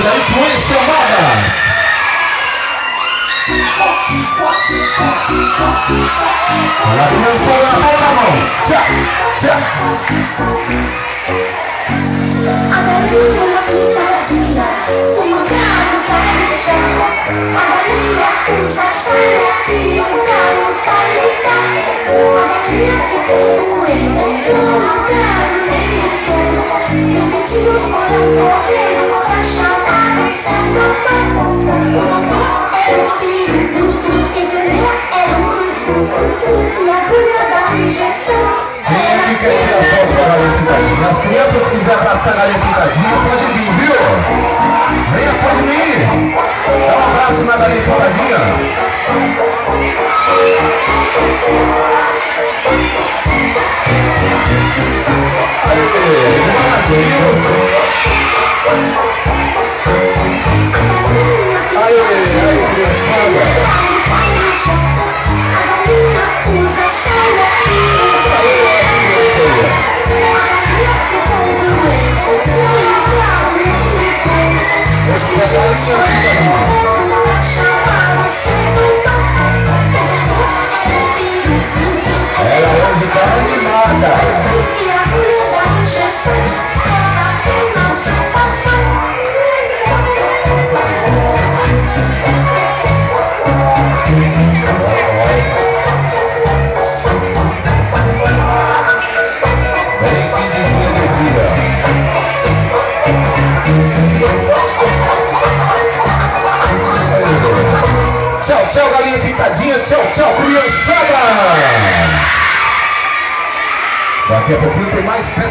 nome da influência moda. A criançada na mão. Tchá, tchá. A galinha uma pintadinha, um galo para o chão. A galinha usa saia e um galo para brincar. A galinha ficou doente, um galo nem os gatinhos foram correndo para chamar a quer tirar foto com a galinha? As crianças que a pode vir, viu? Venha, pode vir. Dá um abraço na galinha pintadinha. Aê, devagarzinho. Aê,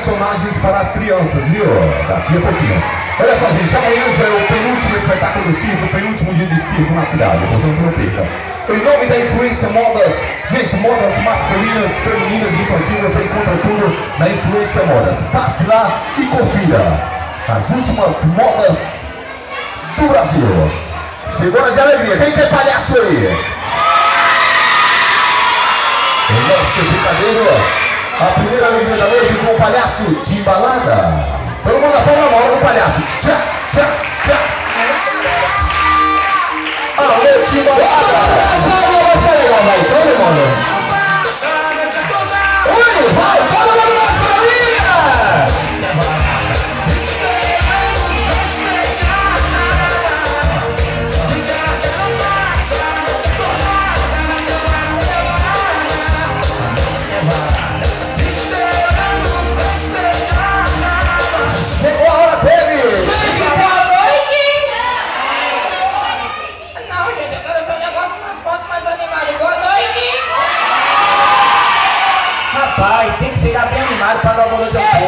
personagens para as crianças, viu? Daqui a pouquinho. Olha só, gente, amanhã já é o penúltimo espetáculo do circo, o penúltimo dia de circo na cidade, portanto não perca. Em nome da influência modas, gente, modas masculinas, femininas e infantis, você encontra tudo na influência modas. Passe lá e confira as últimas modas do Brasil. Chegou hora de alegria. Quem quer palhaço aí? O nosso brincadeiro, a primeira alegria da noite com o palhaço de balada. Todo mundo palma na hora do palhaço. Tchá, tchá, tchá. Alô, de balada. Todo mundo. Animado para dar uma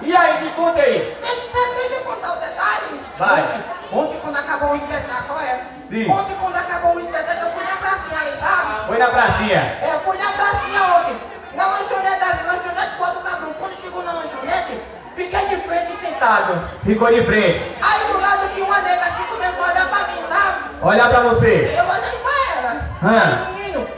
E aí, me conta aí. Deixa, deixa eu contar o detalhe. Vai. Ontem, ontem quando acabou o espetáculo, é? Sim. Ontem quando acabou o espetáculo, eu fui na pracinha ali, sabe? Foi na pracinha. É, fui na pracinha ontem. Na lanchonete ali, lanchonete do cabrão. Quando chegou na lanchonete, fiquei de frente sentado. Ficou de frente. Aí do lado tinha uma nega assim, começou a olhar pra mim, sabe? Olhar pra você. Eu olhando pra ela. Ah. Aí, menino,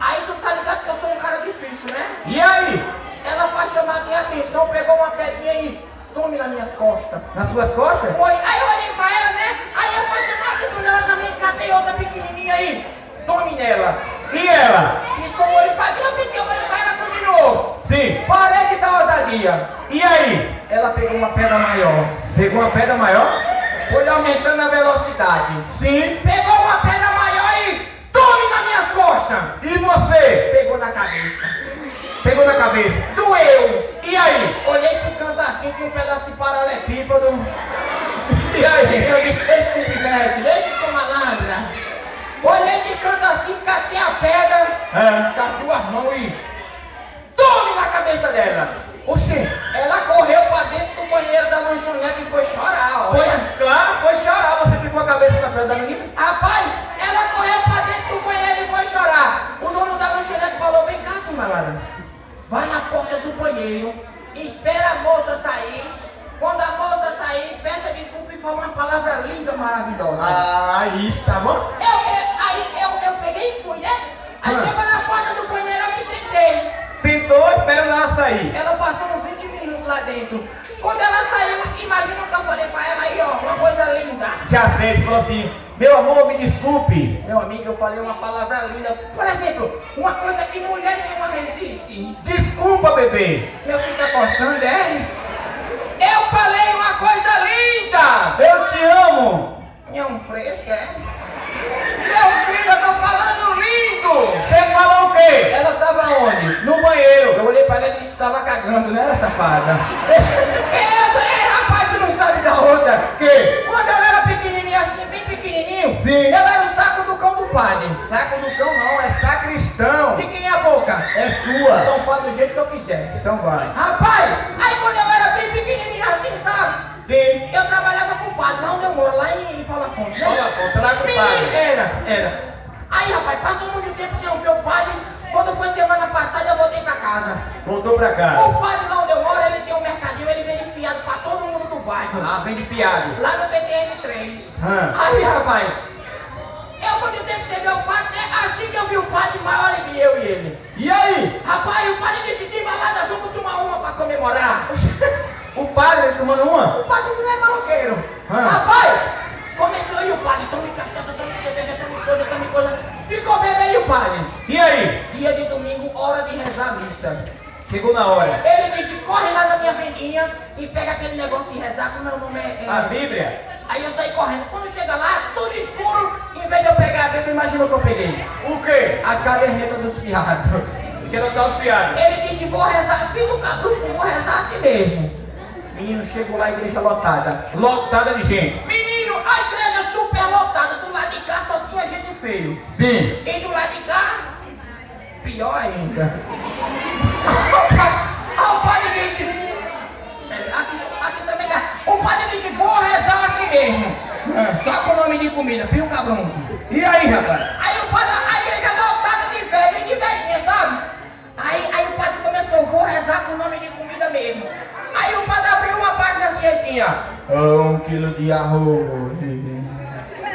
aí tu tá ligado que eu sou um cara difícil, né? E aí? Ela pra chamar minha atenção, pegou uma pedrinha e tome nas minhas costas. Nas suas costas? Foi. Aí eu olhei pra ela, né? Aí eu pra chamar a atenção dela também, catei outra pequenininha aí. Tome nela. E ela? Piscou o olho pra mim, eu pisquei o olho pra ela, continuou. Sim. Parei de dar ousadia. ia. E aí? Ela pegou uma pedra maior. Pegou uma pedra maior? Foi aumentando a velocidade. Sim. Pegou uma pedra maior e tome nas minhas costas. E você? Pegou na cabeça. Pegou na cabeça. Doeu. E aí? Olhei pro canto assim, tinha um pedaço de paralelepípedo. E aí? Eu disse, deixa o pivete, deixa com malandra. Olhei de canto assim, catei a pedra É. com as duas mãos e tome na cabeça dela. Oxê. Ela correu pra dentro do banheiro da lanchonete e foi chorar, Foi, olha. claro, foi chorar. Você pegou a cabeça na pedra da menina? Rapaz, ela correu pra dentro do banheiro e foi chorar. O dono da lanchonete falou, vem cá, tu malandra. Vai na porta do banheiro, espera a moça sair. Quando a moça sair, peça desculpa e fala uma palavra linda, maravilhosa. Ah, isso, tá bom? Eu, eu- aí eu, eu peguei e fui, né? Aí Ah. chegou na porta do banheiro, eu me sentei. Sentou esperando ela sair. Ela passou uns 20 minutos lá dentro. Quando ela saiu, imagina o que eu falei pra ela aí, ó, uma coisa linda. Já sente, falou assim, meu amor, me desculpe. Meu amigo, eu falei uma palavra linda. Por exemplo, uma coisa que mulher nenhuma resiste. Desculpa, bebê. Meu filho tá coçando, é? Eu falei uma coisa linda! Eu te amo. É um fresco, é? Meu filho, eu tô falando lindo! Você falou o quê? Ela tava onde? No banheiro. Eu olhei pra ela e disse que tava cagando, era safada? Saco do cão não, é sacristão. De quem é a boca? É sua. Então fala do jeito que eu quiser. Então vai. Rapaz, aí quando eu era bem pequenininho assim, sabe? Sim. Eu trabalhava com o padre, lá onde eu moro, lá em Paulo Afonso, né? Paulo Afonso, lá com o padre. Era, era. Aí, rapaz, passou muito tempo sem ouvir o padre. Quando foi semana passada, eu voltei pra casa. Voltou pra cá. O padre lá onde eu moro, ele tem um mercadinho, ele vende fiado pra todo mundo do bairro. Ah, vem de piado. Lá no PTN 3. Ah. Aí, rapaz, eu muito tempo sem ver o padre, né? Assim que eu vi o padre, maior alegria, eu e ele. E aí? Rapaz, o padre disse, tem balada, vamos tomar uma pra comemorar. O padre tomando uma? O padre não é maloqueiro. Ah. Rapaz, começou aí o padre, tome cachaça, tome cerveja, tome coisa, tome coisa. Ficou bebendo aí o padre. E aí? Dia de domingo, hora de rezar a missa. Chegou na hora. Ele disse, corre lá na minha vendinha e pega aquele negócio de rezar, como é o nome é... é- A Bíblia? Aí eu saí correndo. Quando chega lá, tudo escuro, em vez de eu pegar a Bíblia, imagina o que eu peguei. O quê? A caderneta dos fiados. Quero dar os fiados. Ele disse, vou rezar, filho do cabruco, vou rezar assim mesmo. Menino, chegou lá, a igreja lotada. Lotada de gente. Menino, a igreja super lotada, do lado de cá só tinha gente feio. Sim. E do lado de cá, pior ainda. O padre disse, é, aqui, aqui também dá. O padre disse, vou rezar assim mesmo. Só com o nome de comida, viu, cabrão? E aí, rapaz? Aí o padre, a igreja lotada de velho de velhinha, sabe? Aí, aí o padre começou, vou rezar com o nome de comida mesmo. Aí o padre abriu uma página assim, assim, ó. Um quilo de arroz.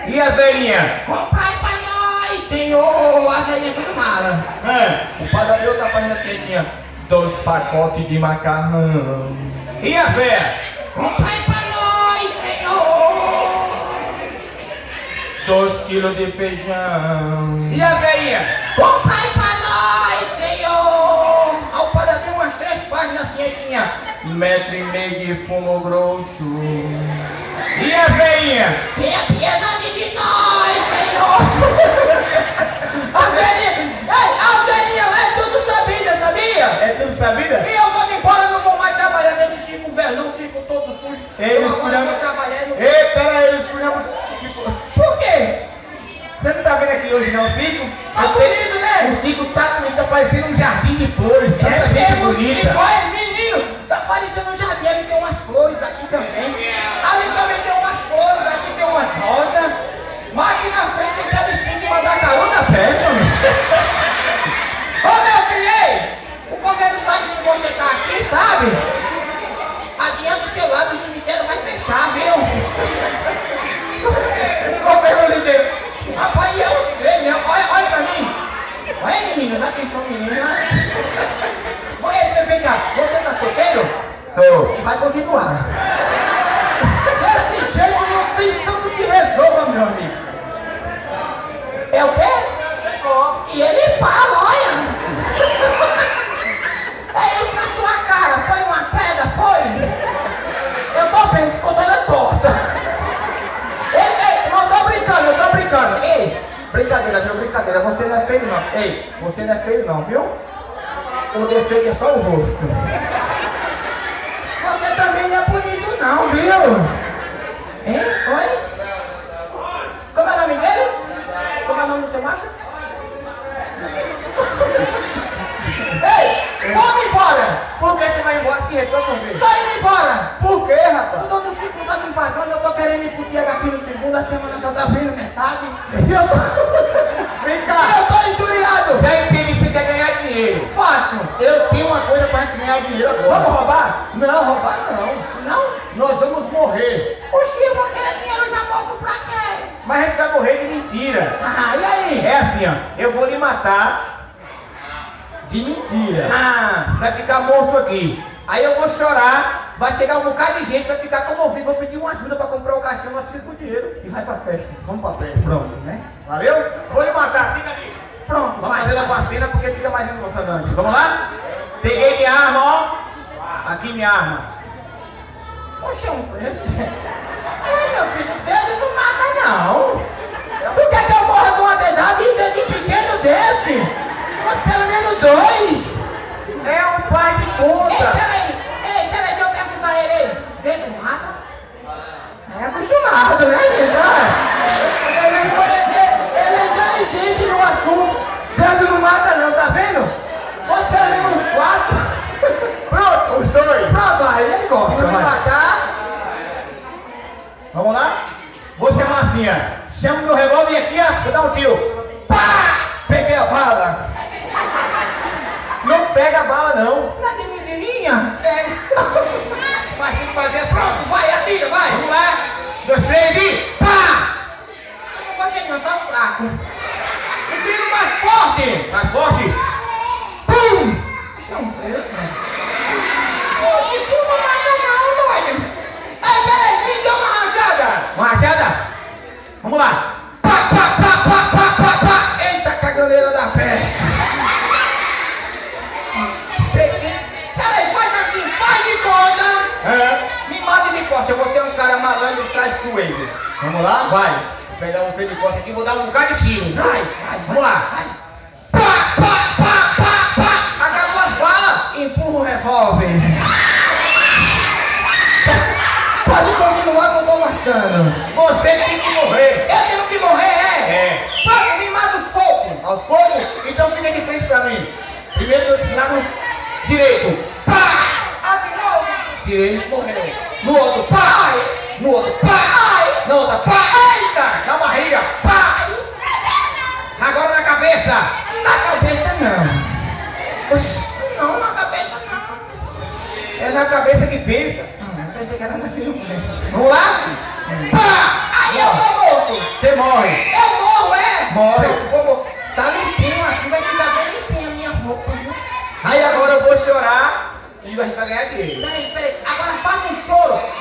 E a velhinha? Comprai pra nós, senhor. As velhinhas tudo mala. Ah. O padre abriu outra página assim, tinha dois pacotes de macarrão. E a véia? Comprai Dois quilos de feijão. E a velhinha? Comprai pra nós, Senhor! Aí o padre abriu umas três páginas assim, aí tinha metro e meio de fumo grosso. E a velhinha? Tenha piedade de nós, Senhor! As velhinhas, ei, as velhinhas lá é tudo sabida, sabia? É tudo sabida? E eu vou embora, não vou mais trabalhar nesse circo velho, não, circo todo sujo. Ei, eu vou trabalhar no... Ei, pera aí, escolhemos. Por quê? Você não tá vendo aqui hoje não, o Cico? Tá Eu bonito, né? O Cico tá, tá parecendo um jardim de flores, tanta É gente bonita. Olha, menino, tá parecendo um jardim, ali tem umas flores aqui também. Ali também tem umas flores, aqui tem umas rosas. Mas aqui na frente tem cada espinho de mandar caru da homem. Ô meu filho, ei, o governo sabe que você tá aqui, sabe? Adianta o seu lado, o cemitério vai fechar, viu? Olha meninas, atenção meninas. Vai, feio não. Ei, você não é feio não, viu? O defeito é só o rosto. Você também não é bonito não, viu? Hein? Oi? Como é o nome dele? Como é o nome do seu macho? Ei, vamos embora! Por que você vai embora se retorna com ele? Tô indo embora! Por quê, O rapaz? dono do ciclo tá me pagando, eu tô querendo ir pro Diego aqui no segundo, a semana só tá vindo metade. E eu tô... Vem E cá. eu tô injuriado! Já entendi que você quer ganhar dinheiro. Fácil! Eu tenho uma coisa pra gente ganhar dinheiro agora. Vamos roubar? Não, roubar não. Não? Nós vamos morrer. Oxi, eu vou querer dinheiro já morto pra quê? Mas a gente vai morrer de mentira. Ah, e aí? É assim, ó. Eu vou lhe matar de mentira. Ah, Você vai ficar morto aqui. Aí eu vou chorar, vai chegar um bocado de gente, vai ficar comovido, vou pedir uma ajuda pra comprar o caixão, nós ficamos com dinheiro e vai pra festa. Vamos pra festa. Pronto, né? Valeu? Vou lhe matar. Fica ali. pronto, Vamos fazer a vacina porque fica mais emocionante. Vamos lá? Peguei minha arma, ó. Aqui minha arma. É um fresco. Ai, meu filho, dedo não mata não. Bala, não. Tá de mentirinha? Pega. Mas tem que fazer assim. Pronto, vai, atira, vai. Vamos lá. Dois, três e pá! Eu não gostei não, só fraco. Um tiro mais forte. Mais forte. Pum! Chão fresco. Oxi, tu não mata não, doido. Ei, peraí, me deu uma rajada. Uma rajada. Vamos lá. Traiçoeiro. Vamos lá? Vai. Vou pegar você de costa aqui e vou dar um bocado de tiro. Vai, vai, Vamos lá. vai. Pá, pá, pá, pá, pá. Acabou as balas. Empurra o revólver. Pode continuar que eu tô gostando. Você tem que morrer. Eu tenho que morrer, é? É. Pronto, me mata os poucos. Aos poucos? Então fica de frente pra mim. Primeiro do lado direito. Pá! Atirou. Direito. Morreu. No outro, pá! No outro, pá! Na outra, pá! Eita! Na barriga. Pá! Agora na cabeça. Na cabeça não. Oxi, não, na cabeça não. É na cabeça que pensa. Pensei que era na filme. Vamos lá? Pá! Aí eu tô morto. Você morre. Eu morro, é? Morre. Vou. Tá limpinho aqui, vai ficar bem limpinha a minha roupa, viu? Aí agora eu vou chorar e vai ganhar dinheiro. Peraí, peraí. Agora faça um choro.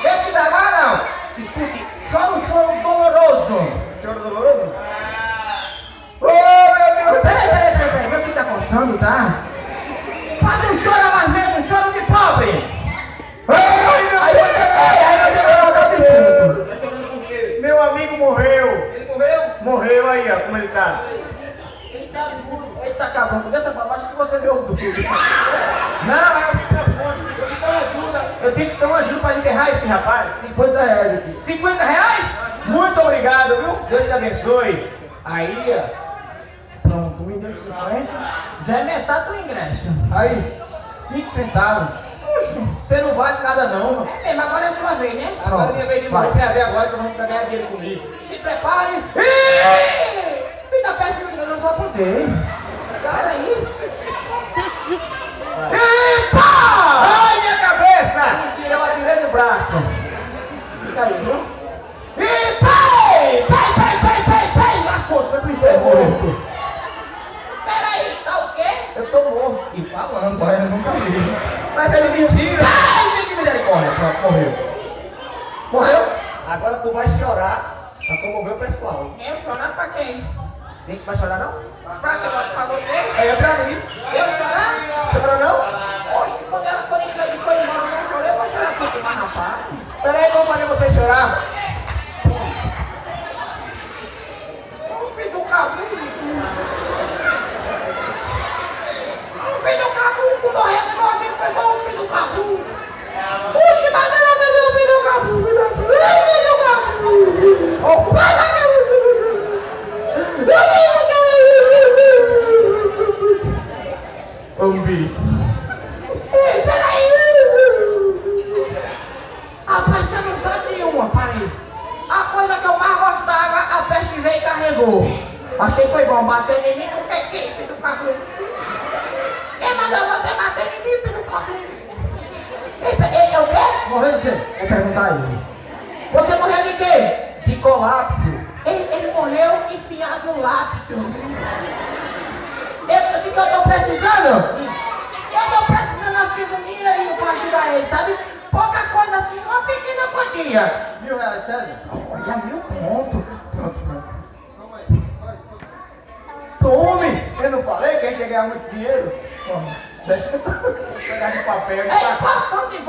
Deus te abençoe. Aí, ó. Pronto, um ingresso 50. Já é metade do ingresso. Aí, 5 centavos. Puxa. Você não vale nada não, mano. É mesmo, agora é a sua vez, né? Agora é minha vez de morrer. Quer ver agora que eu vou ficar ganhar dinheiro comigo. Se prepare. Ih! Filho da peste que eu não só poder. Peraí. Epa! Ai, minha cabeça! Mentira, eu atirei no braço. Fica aí, viu? E vai chorar pra comover o pessoal. Eu chorar pra quem? Tem que mais chorar não? Pra, pra você? É pra mim. Eu chorar? Chora não? Oxe, quando ela for entrar e foi embora, eu não chorei, eu vou chorar tudo, mas rapaz. Peraí, vamos fazer você chorar. morreu de quê? Vou perguntar a ele. Você morreu de quê? De colapso. Ele, ele morreu enfiado no lápis. Eu, de que eu estou precisando? Eu estou precisando assim do dinheirinho para ajudar ele, sabe? Pouca coisa assim, uma pequena quantia. Mil reais, sério? Olha, mil conto. Pronto, pronto. Calma aí, sai. Tome! Eu não falei que a gente ia ganhar muito dinheiro? Toma. Deixa eu pegar de papel. Tá- é, Ei, de